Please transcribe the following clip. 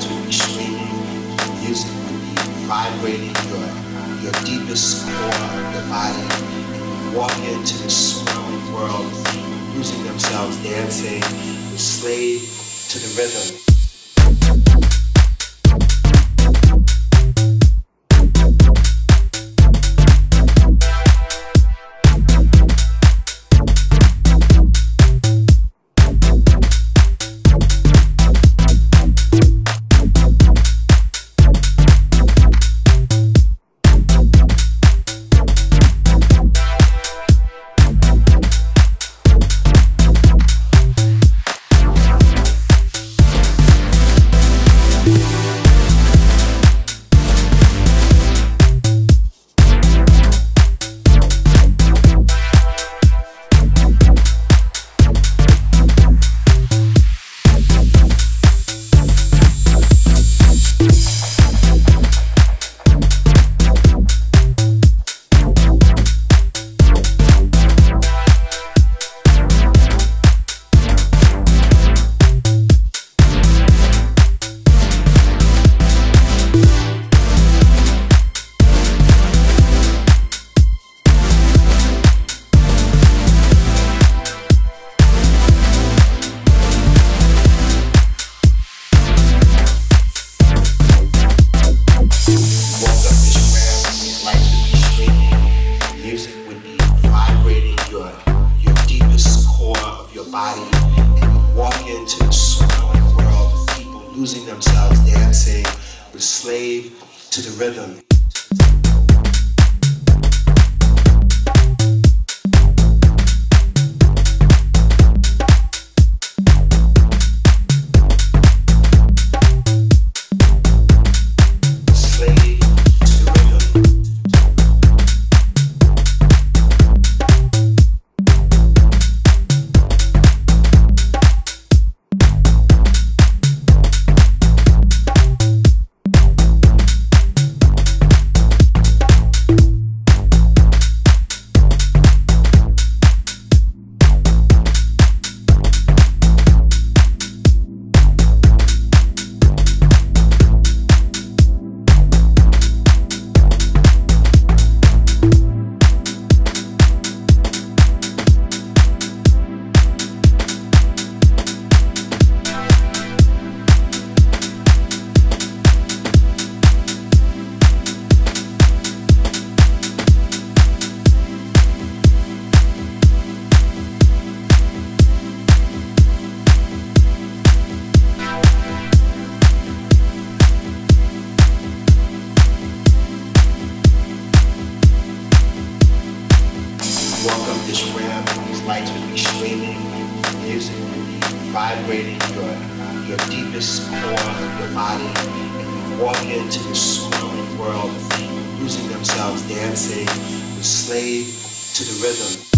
to extreme music vibrating your, your deepest core of the body walking into the swirling world, losing themselves dancing, slave to the rhythm. core of your body, and walk into the swirling world of people losing themselves dancing, the slave to the rhythm. welcome this realm. These lights will be streaming music, vibrating your, your deepest core of your body, and you walk into this swirling world, losing themselves, dancing, enslaved to the rhythm.